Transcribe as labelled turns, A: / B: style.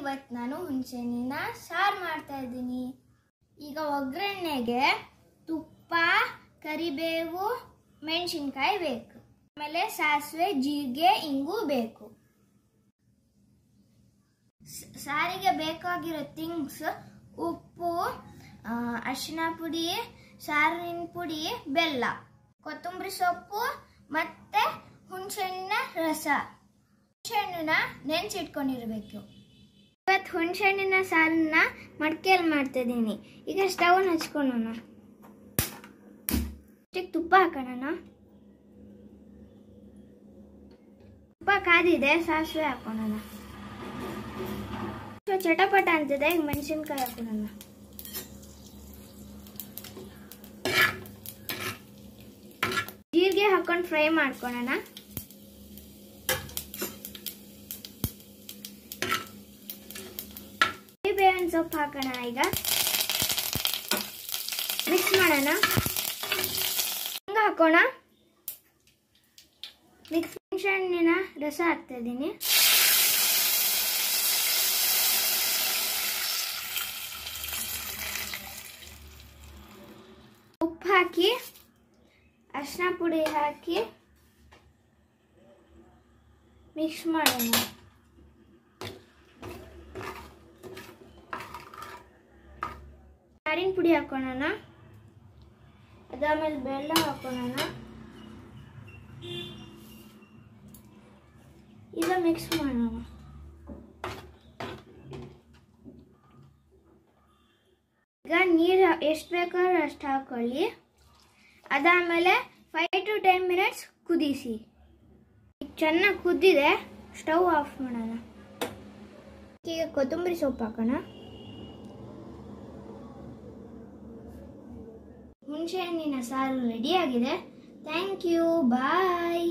A: ಇವತ್ತು ನಾನು ಹುಣಸೆಹಣ್ಣಿನ ಸಾರು ಮಾಡ್ತಾ ಇದ್ದೀನಿ. ಈಗ ಒಗ್ಗರಣೆಗೆ ತುಪ್ಪ, ಕರಿಬೇವು, ಮೆಣಸಿನ್ಕಾಯಿ ಬೇಕು. ಆಮೇಲೆ ಸಾಸಿವೆ, ಜೀರಿಗೆ, ಇಂಗು ಬೇಕು. ಸಾರಿಗೆ ಬೇಕಾಗಿರೋ ಥಿಂಗ್ಸ್ ಉಪ್ಪು ಅರಿಶಿನ ಪುಡಿ, ಸಾರಿನ ಪುಡಿ, ಬೆಲ್ಲ, ಕೊತ್ತಂಬರಿ ಸೊಪ್ಪು ಮತ್ತೆ ಹುಣಸೆಹಣ್ಣಿನ ರಸ. ಹುಣಸೆಹಣ್ಣನ್ನ ನೆನೆಸಿಟ್ಕೊಂಡಿರ್ಬೇಕು. ಇವತ್ತು ಹುಣಸೆಹಣ್ಣಿನ ಸಾರನ್ನ ಮಡ್ಕೆಯಲ್ಲಿ ಮಾಡ್ತಿದ್ದೀನಿ. ಈಗ ಸ್ಟವ್ ಹಚ್ಕೊಳ್ಳೋಣ. ತುಪ್ಪ ಹಾಕೋಣ ತುಪ್ಪ ಕಾದಿದೆ, ಸಾಸಿವೆ ಹಾಕೋಣ ಚಟಪಟ ಅಂತಿದೆ, ಈಗ ಮೆಣಸಿನ್ಕಾಯಿ ಹಾಕೋಣ ಜೀರಿಗೆ ಹಾಕೊಂಡು ಫ್ರೈ ಮಾಡ್ಕೊಳ್ಳೋಣ ಸೊಪ್ಪು ಹಾಕೋಣ ಈಗ ಮಿಕ್ಸ್ ಮಾಡೋಣ. ಹಂಗೆ ಹಾಕೋಣ. ಮಿಕ್ಸ್ ಹಣ್ಣಿನ ರಸ ಹಾಕ್ತಿದ್ದೀನಿ ಉಪ್ಪು ಹಾಕಿ ಅರಿಶಿನ ಪುಡಿ ಹಾಕಿ ಮಿಕ್ಸ್ ಮಾಡೋಣ. ಸಾರಿನ ಪುಡಿ ಹಾಕೋಣ ಅದಾದಮೇಲೆ ಬೆಲ್ಲ ಹಾಕೋಣ ಈಗ ಮಿಕ್ಸ್ ಮಾಡೋಣ. ಈಗ ನೀರು ಎಷ್ಟು ಬೇಕಾದ್ರೂ ಅಷ್ಟು ಹಾಕೊಳ್ಳಿ. ಅದಾದಮೇಲೆ ಫೈವ್ ಟು ಟೆನ್ ಮಿನಿಟ್ಸ್ ಕುದಿಸಿ. ಚೆನ್ನಾಗಿ ಕುದ್ದಿದೆ ಸ್ಟವ್ ಆಫ್ ಮಾಡೋಣ. ಈಗ ಕೊತ್ತಂಬರಿ ಸೊಪ್ಪು ಹಾಕೋಣ. ಹುಣಸೆಹಣ್ಣಿನ ಸಾರು ರೆಡಿಯಾಗಿದೆ ಥ್ಯಾಂಕ್ ಯು ಬಾಯ್